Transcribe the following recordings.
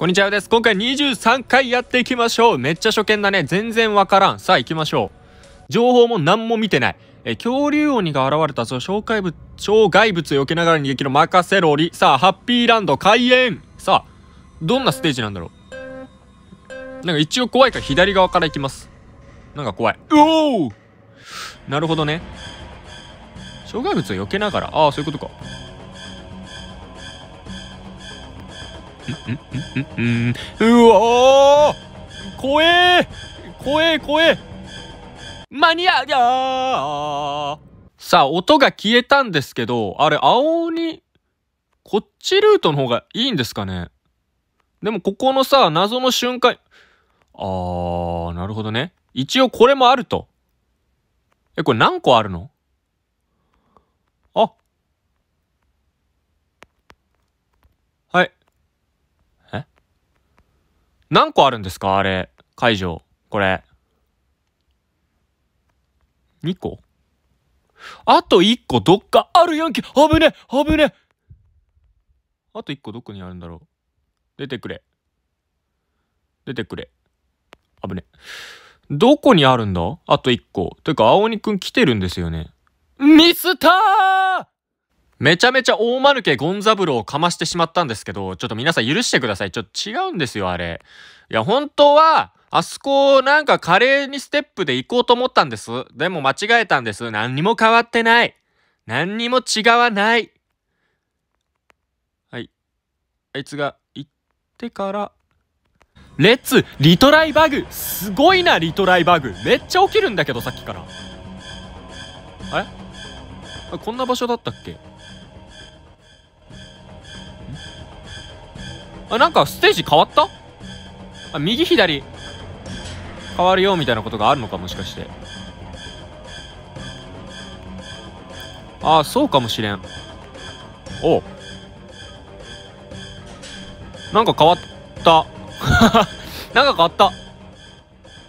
こんにちはです。今回23回やっていきましょう。めっちゃ初見だね。全然わからん。さあ行きましょう。情報も何も見てない。え、恐竜鬼が現れたぞ。障害物、障害物を避けながら逃げ切る任せろり。さあ、ハッピーランド開園さあ、どんなステージなんだろう。なんか一応怖いから左側から行きます。なんか怖い。うおーなるほどね。障害物を避けながら。ああ、そういうことか。んんんうわ怖え怖え怖え間に合うやさあ、音が消えたんですけど、あれ、青鬼、こっちルートの方がいいんですかねでも、ここのさ、謎の瞬間、あー、なるほどね。一応これもあると。え、これ何個あるの？あ。はい。何個あるんですか？あれ。解除。これ。2個？あと1個どっか？あるやんけ危ね危ねあと1個どこにあるんだろう？出てくれ。出てくれ。危ね。どこにあるんだ？あと1個。てか、青鬼くん来てるんですよね。ミスターめちゃめちゃ大間抜けゴンザブロをかましてしまったんですけど、ちょっと皆さん許してください。ちょっと違うんですよ、あれ。いや、本当は、あそこなんか華麗にステップで行こうと思ったんです。でも間違えたんです。何にも変わってない。何にも違わない。はい。あいつが行ってから、レッツリトライバグすごいな、リトライバグめっちゃ起きるんだけど、さっきから。あれ？こんな場所だったっけ？あ、なんかステージ変わった？あ、右左変わるよみたいなことがあるのかもしかして。ああ、そうかもしれん。お。なんか変わった。なんか変わった。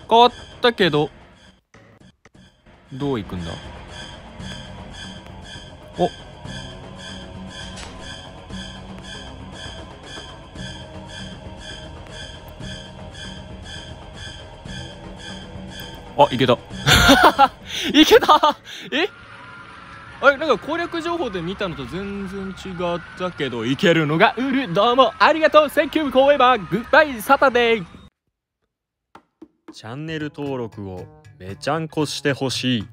変わったけど、どういくんだ？おあ、いけた。いけたえ？あれ、なんか攻略情報で見たのと全然違ったけど、いけるのがうる。どうもありがとう !Thank you for ever! Goodbye Saturday! チャンネル登録をめちゃんこしてほしい。